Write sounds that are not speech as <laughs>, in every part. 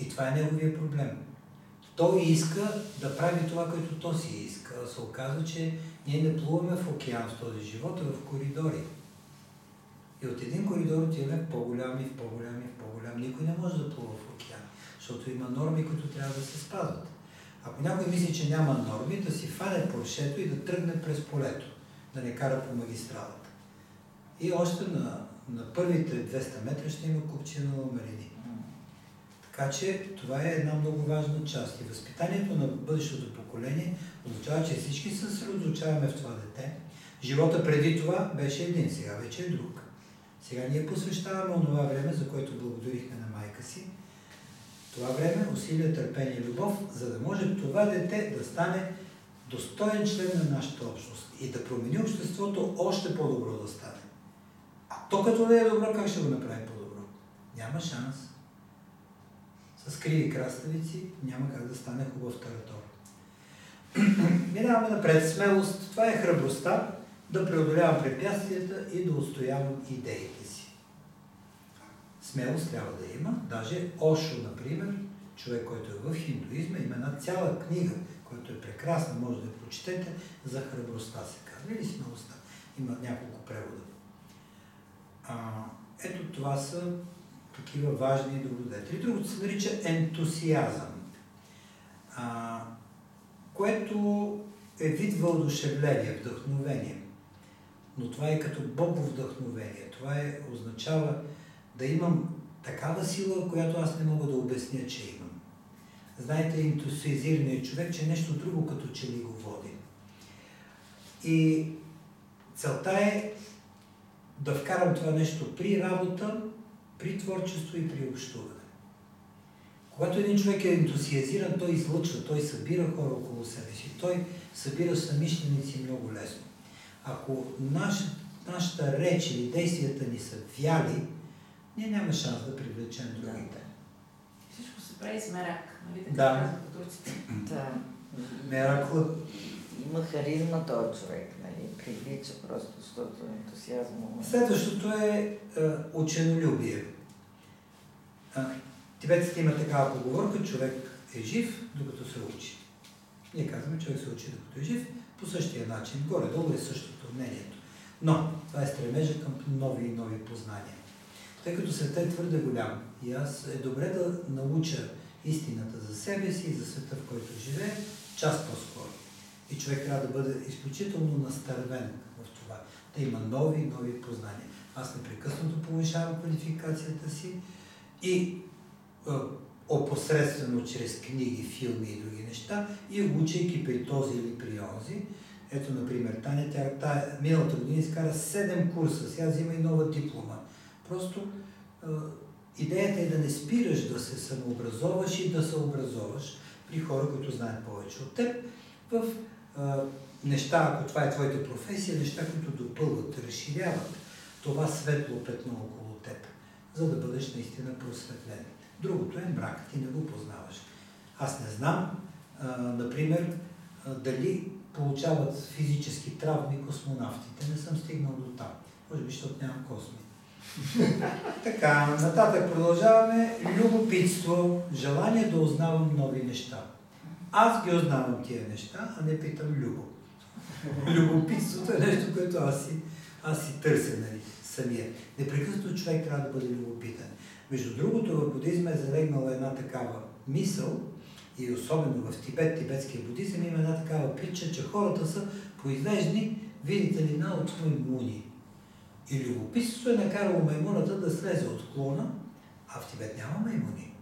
И това е неговия проблем. Той иска да прави това, което то си иска. се оказва, че ние не плуваме в океан с този живот, а в коридори. И от един коридор отиваме в по-голям и в по-голям и в по-голям. Никой не може да плува в океан, защото има норми, които трябва да се спазват. Ако някой мисли, че няма норми, да си фане поршето и да тръгне през полето, да не кара по магистралата. И още на, на първите 200 метра ще има купчина номерини. Така че това е една много важна част. И възпитанието на бъдещото поколение означава, че всички се съсредоточаваме в това дете. Живота преди това беше един, сега вече е друг. Сега ние посвещаваме онова време, за което благодарихме на майка си. Това време, усилия, търпение и любов, за да може това дете да стане достоен член на нашата общност и да промени обществото още по-добро да стане. А то като да е добро, как ще го направи по-добро? Няма шанс. С криви краставици няма как да стане хубав таратор. <clears throat> Минаваме напред. Смелост. Това е храбростта да преодолявам препятствията и да устоявам идеите си. Смелост трябва да има. Даже Ошо, например, човек, който е в хиндуизма, има една цяла книга, която е прекрасна, може да я прочетете, за храбростта се казва. Или смелостта. Има няколко превода. А, ето това са такива важни добродетели. Другото се нарича ентусиазъм, а, което е вид въодушевление, вдъхновение. Но това е като Богово вдъхновение. Това е, означава да имам такава сила, която аз не мога да обясня, че имам. Знаете, ентусиазираният човек, че нещо друго като че ли го води. И целта е да вкарам това нещо при работа, при творчество и при общуване. Когато един човек е ентусиазиран, той излъчва, той събира хора около себе си, той събира самишленици много лесно. Ако наш, нашата реч или действията ни са вяли, ние няма шанс да привлечем другите. Всичко се прави с мерак, нали така да. казват турците. Да. Меракла. Има харизма този човек, Привлича просто, защото ентусиазма му. Следващото е, е ученолюбие. Тибетците има такава поговорка, човек е жив, докато се учи. Ние казваме, човек се учи докато е жив, по същия начин, горе-долу е същото мнението. Но това е стремежа към нови и нови познания. Тъй като светът е твърде голям и аз е добре да науча истината за себе си и за света, в който живее, част по-скоро. И човек трябва да бъде изключително настървен в това, да има нови и нови познания. Аз непрекъснато повишавам квалификацията си и е, опосредствено чрез книги, филми и други неща, и учейки при този или при онзи. Ето, например, Таня, тя, тая, миналата година изкара 7 курса, сега взима и нова диплома. Просто е, идеята е да не спираш да се самообразоваш и да се образоваш при хора, които знаят повече от теб, в неща, ако това е твоята професия, неща, които допълват, разширяват това светло петно около теб, за да бъдеш наистина просветлен. Другото е мрак, ти не го познаваш. Аз не знам, а, например, а, дали получават физически травми космонавтите. Не съм стигнал до там. Може би, защото нямам косми. <laughs> така, нататък продължаваме. Любопитство, желание да узнавам нови неща. Аз ги узнавам тия неща, а не питам Любо. <laughs> Любопитството е нещо, което аз си, аз си търся, нали, самия. Непрекъснато човек трябва да бъде любопитен. Между другото, в будизма е залегнала една такава мисъл, и особено в Тибет, тибетския будизъм, има една такава притча, че хората са произвеждани, видите ли, на от маймуни. И любопитството е накарало маймуната да слезе от клона, а в Тибет няма маймуни.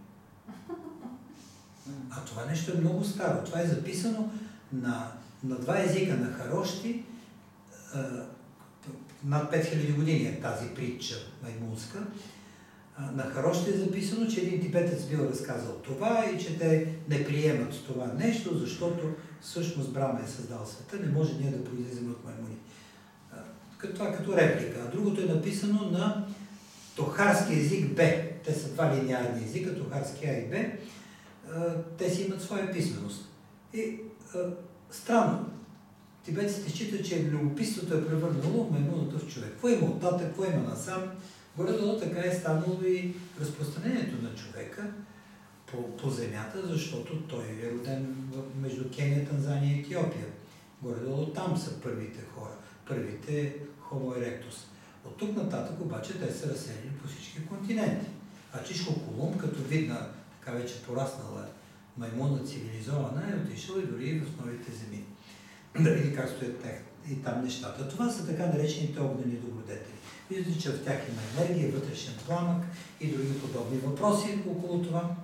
А това нещо е много старо. Това е записано на, на два езика на Харошти. Над 5000 години е тази притча маймунска. На Харошти е записано, че един тибетец бил разказал това и че те не приемат това нещо, защото всъщност Брама е създал света, не може ние да произлизаме от маймуни. Това е като реплика. А другото е написано на тохарски език Б. Те са два линиарни езика, тохарски А и Б. Те си имат своя писменост. И странно, тибетците считат, че любопитството е превърнало маймуната в човек. Какво има оттатък, какво има насам? Горе-долу така е станало и разпространението на човека. по, по земята, защото той е роден между Кения, Танзания и Етиопия. Горе-долу там са първите хора, първите Homo erectus. От тук нататък обаче те са разселени по всички континенти. А Чишко Колумб, като видна, така вече пораснала маймуна цивилизована, е отишъл и дори в новите земи. Да <clears throat> види как стоят и там нещата. Това са така наречените огнени добродетели. Виждате, че в тях има енергия, вътрешен пламък и други подобни въпроси около това.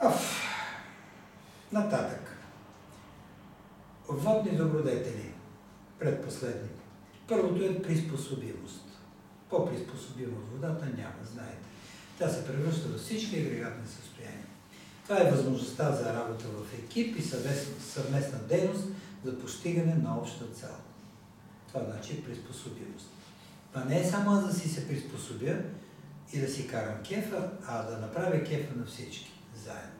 Аф. Нататък. Водни добродетели. Предпоследни. Първото е приспособимост. По-приспособима от водата няма, знаете. Тя се превръща във всички агрегатни състояния. Това е възможността за работа в екип и съвместна дейност за постигане на обща цел. Това значи приспособимост. Това не е само да си се приспособя и да си карам кефа, а да направя кефа на всички заедно.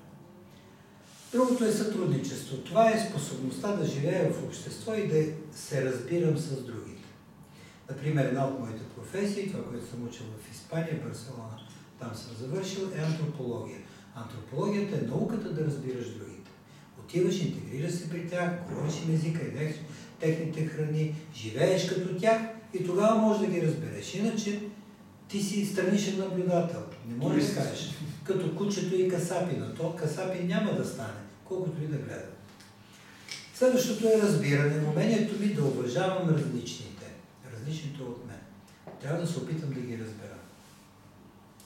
Другото е сътрудничество. Това е способността да живея в общество и да се разбирам с другите. Например, една от моите професии, това, което съм учил в Испания, Барселона, там съм завършил, е антропология. Антропологията е науката да разбираш другите. Отиваш, интегрираш се при тях, говориш им езика, едеш техните храни, живееш като тях и тогава можеш да ги разбереш. Иначе ти си страничен наблюдател. Не можеш да кажеш. Като кучето и касапина. То касапин няма да стане, колкото и да гледа. Следващото е разбиране. Умението ми да уважавам различните. Различните от мен. Трябва да се опитам да ги разбера.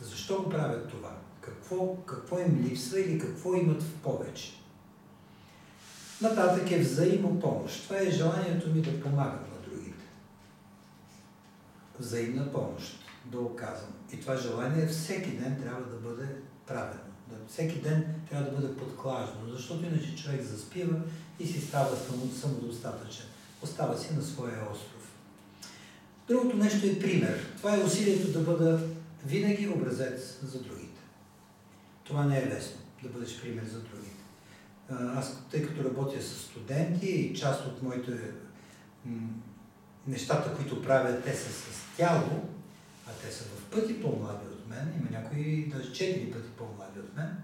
Защо го правят това? Какво, какво им липсва или какво имат в повече? Нататък е взаимопомощ. Това е желанието ми да помагам на другите. Взаимна помощ да оказвам. И това желание всеки ден трябва да бъде правено. Да, всеки ден трябва да бъде подклажено, защото иначе човек заспива и си става самодостатъчен. Остава си на своя остров. Другото нещо е пример. Това е усилието да бъда винаги образец за другите. Това не е лесно, да бъдеш пример за другите. Аз, тъй като работя с студенти и част от моите нещата, които правя, те са с тяло, а те са в пъти по-млади от мен, има някои даже четири пъти по-млади от мен,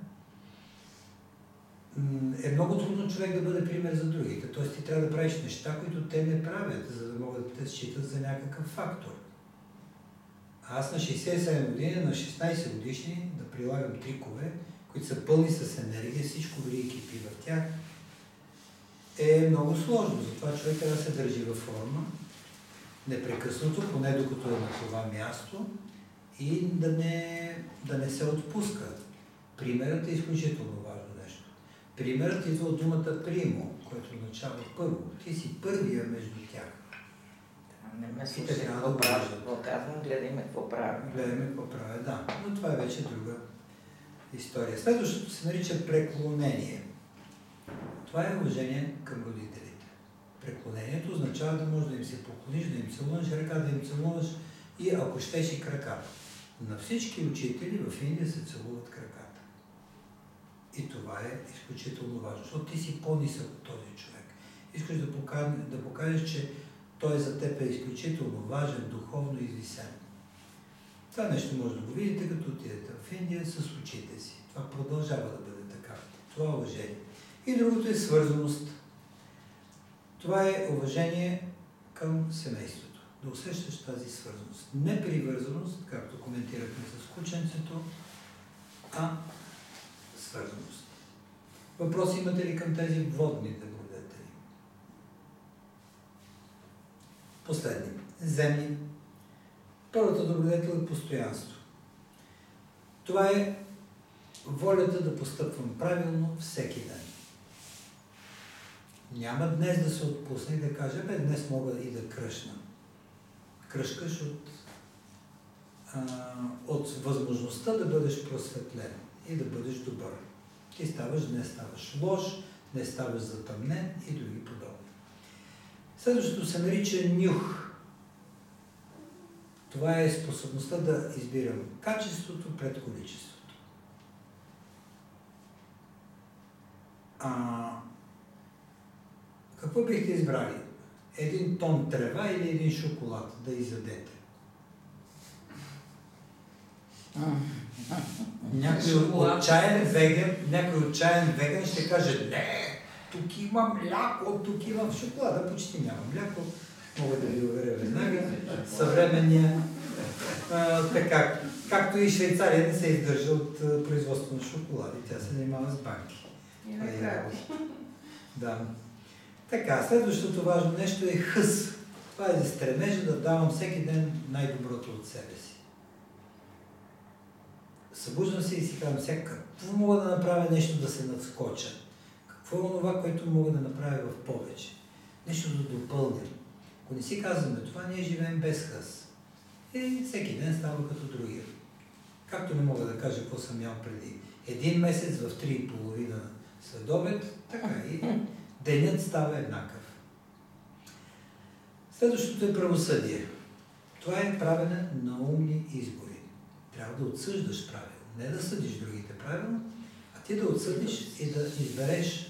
е много трудно човек да бъде пример за другите. Тоест ти трябва да правиш неща, които те не правят, за да могат да те считат за някакъв фактор. Аз на 67 години, на 16 годишни, да прилагам трикове, които са пълни с енергия, всичко дори кипи в тях, е много сложно. Затова човек трябва да се държи във форма, непрекъснато, поне докато е на това място и да не, да не се отпуска. Примерът е изключително важно нещо. Примерът идва от думата примо, което означава първо. Ти си първия между тях. Не ме слушай, какво правя, какво казвам, гледаме какво правя. Гледаме какво правя, да. Но това е вече друга история. Следващото се нарича преклонение. Това е уважение към родителите. Преклонението означава да можеш да им се поклониш, да им целунеш ръка, да им целунеш и ако щеш и краката. На всички учители в Индия се целуват краката. И това е изключително важно, защото ти си по-нисък от този човек. Искаш да, покажеш, да покажеш, че той за теб е изключително важен, духовно извисен. Това нещо може да го видите, като отидете в Индия с очите си. Това продължава да бъде така. Това е уважение. И другото е свързаност. Това е уважение към семейството. Да усещаш тази свързаност. Не привързаност, както коментирахме с кученцето, а свързаност. Въпроси имате ли към тези водни добродетели? Последни. Земни. Първата добродетел е постоянство. Това е волята да постъпвам правилно всеки ден. Няма днес да се отпусне и да кажа, бе, днес мога и да кръшна. Кръшкаш от, а, от възможността да бъдеш просветлен и да бъдеш добър. Ти ставаш, днес ставаш лош, днес ставаш затъмнен и други подобни. Следващото се нарича нюх. Това е способността да избирам качеството пред количеството. А, какво бихте избрали? Един тон трева или един шоколад да изядете? Някой отчаян веган, някой отчаян веган ще каже, не, тук има мляко, тук има шоколада, почти няма мляко. Мога да ви уверя веднага. Съвременния, а, така, както и Швейцария не се издържа от производство на шоколади, тя се занимава с банки. Да. Така, следващото важно нещо е хъс. Това е за стремежа да давам всеки ден най-доброто от себе си. Събуждам се и си казвам сега, какво мога да направя нещо да се надскоча? Какво е това, което мога да направя в повече? Нещо да допълня. Ако не си казваме това, ние живеем без хъс. И всеки ден става като другия. Както не мога да кажа какво съм ял преди един месец в три и половина след обед, така и денят става еднакъв. Следващото е правосъдие. Това е правене на умни избори. Трябва да отсъждаш правилно. Не да съдиш другите правилно, а ти да отсъдиш и да избереш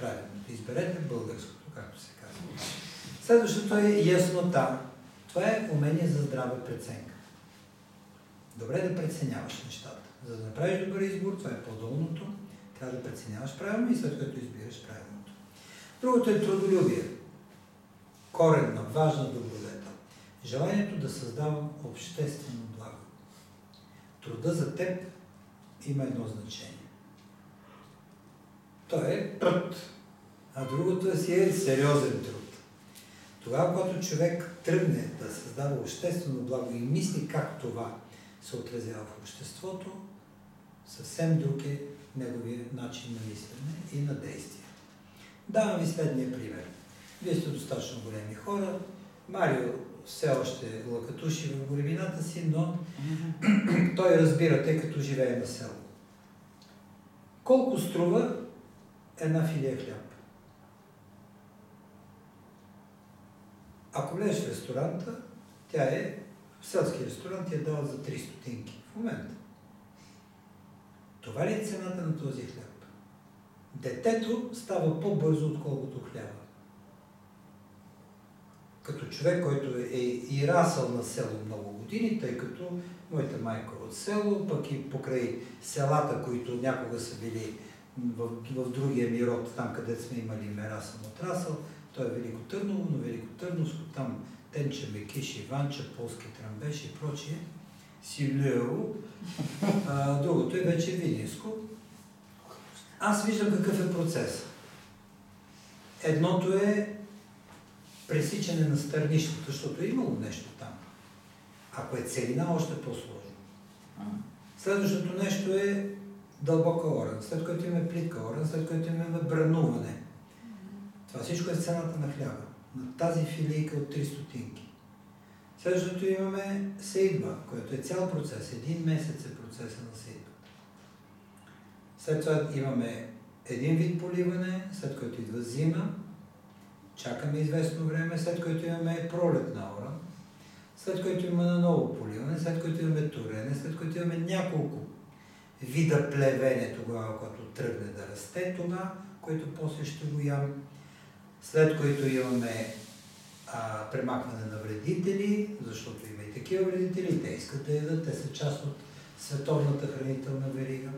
правилно. Да изберете българското, както се казва. Следващото е яснота. Това е умение за здрава преценка. Добре да преценяваш нещата. За да направиш добър избор, това е по-долното, трябва да преценяваш правилно и след като избираш правилното. Другото е трудолюбие. Коренна, важна добродетел. Желанието да създавам обществено благо. Труда за теб има едно значение. То е труд, а другото е си е сериозен труд. Тогава, когато човек тръгне да създава обществено благо и мисли как това се отразява в обществото, съвсем друг е неговия начин на мислене и на действие. Давам ви следния пример. Вие сте достатъчно големи хора. Марио все още лакатуши в големината си, но той разбира, тъй като живее на село. Колко струва една филия хляб? Ако влезеш в ресторанта, тя е в селски ресторант я дават за 3 стотинки в момента. Това ли е цената на този хляб? Детето става по-бързо, отколкото хляба. Като човек, който е и расъл на село много години, тъй като моята майка е от село, пък и покрай селата, които някога са били в, в другия ми род, там където сме имали мерасъл отрасъл, той е Велико Търново, но Велико Търновско, там Тенча, Мекиш, Иванча, Полски Трамбеш и прочие, Силюево. А, другото е вече Видинско. Аз виждам какъв е процес. Едното е пресичане на стърнищата, защото е имало нещо там. Ако е целина, още по-сложно. Следващото нещо е дълбока оран, след което имаме плитка оран, след което имаме брануване. Това всичко е цената на хляба. На тази филийка от 3 стотинки. Следващото имаме сейдба, което е цял процес. Един месец е процеса на сейдба. След това имаме един вид поливане, след което идва зима, чакаме известно време, след което имаме пролетна ора, след което имаме ново поливане, след което имаме турене, след което имаме няколко вида плевене тогава, когато тръгне да расте това, което после ще го ям, след което имаме а, премахване на вредители, защото има и такива вредители, те искат да ядат, те са част от световната хранителна верига.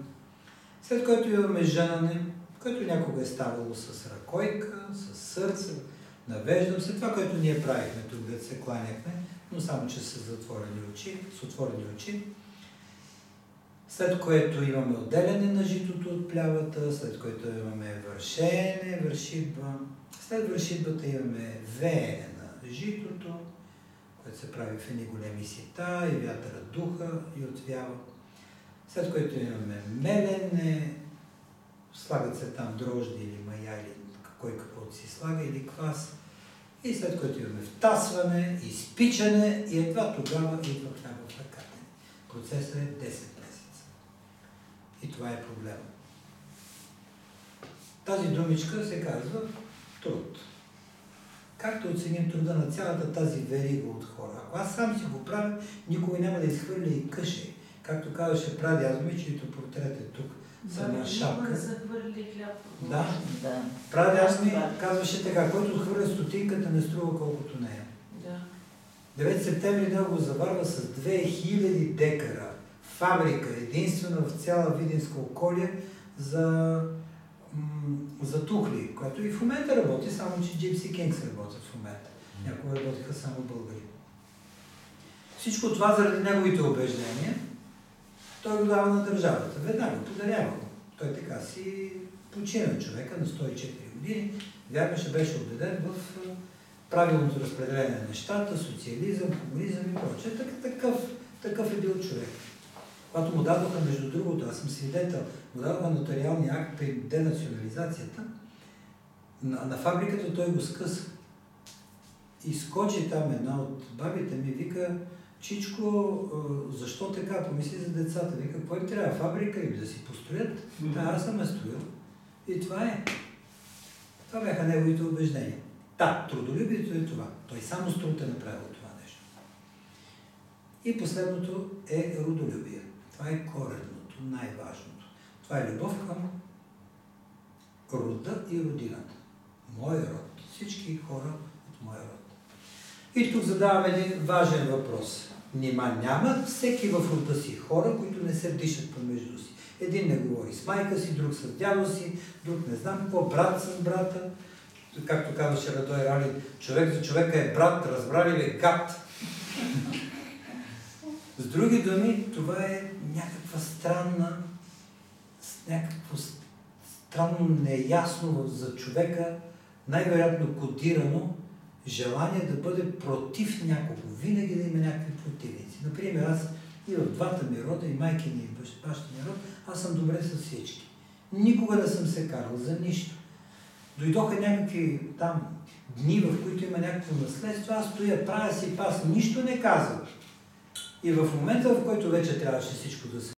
След което имаме женане, което някога е ставало с ръкойка, с сърце, навеждам се, това, което ние правихме тук, да се кланяхме, но само, че с затворени очи, с отворени очи. След което имаме отделяне на житото от плявата, след което имаме вършене, вършитба. След вършитбата имаме веене на житото, което се прави в едни големи сита и вятъра духа и отвява. След което имаме мелене, слагат се там дрожди или мая или кой каквото си слага или квас. И след което имаме втасване, изпичане и едва тогава идва хляба в ръката. Процесът е 10 месеца. И това е проблема. Тази думичка се казва труд. Как да оценим труда на цялата тази верига от хора? Ако аз сам си го правя, никой няма да изхвърля и къше. Както казваше прадядо ми, чието портрет е тук с една шапка. Да. Да. Прадядо ми казваше така, който хвърля стотинката не струва колкото нея. Да. 9 септември него го заварва с 2000 декара фабрика, единствена в цяла Видинска околия за, за тухли, която и в момента работи, само че Gypsy Kings работят в момента. Някога работиха само българи. Всичко това заради неговите убеждения, той го дава на държавата. Веднага подарява го. Той така си почина човека на 104 години. Вярваше, беше убеден в а, правилното разпределение на нещата, социализъм, комунизъм и прочее. Так, такъв, такъв е бил човек. Когато му дадоха, между другото, аз съм свидетел, му дадоха нотариалния акт при денационализацията, на, на фабриката той го скъса. И скочи там една от бабите ми, вика, Чичко, защо така? Помисли за децата. Вика, какво им трябва? Фабрика или да си построят? Да, аз съм я строил. И това е. Това бяха неговите убеждения. Да, трудолюбието е това. Той само с труд е направил това нещо. И последното е родолюбие. Това е коренното, най-важното. Това е любов към рода и родината. Мой род. Всички хора от моя род. И тук задавам един важен въпрос. Нима няма всеки в рода си хора, които не се дишат помежду си. Един не говори с майка си, друг с дядо си, друг не знам какво, брат с брата. Както казваше Радой Рали, човек за човека е брат, разбрали ли, гад. С други думи, това е някаква странна, някакво странно неясно за човека, най-вероятно кодирано желание да бъде против някого, винаги да има някакви противници. Например, аз и в двата ми рода, и ми, и ми род, аз съм добре с всички. Никога не съм се карал за нищо. Дойдоха някакви там дни, в които има някакво наследство, аз стоя, правя си пас, нищо не казвам. И в момента, в който вече трябваше всичко да се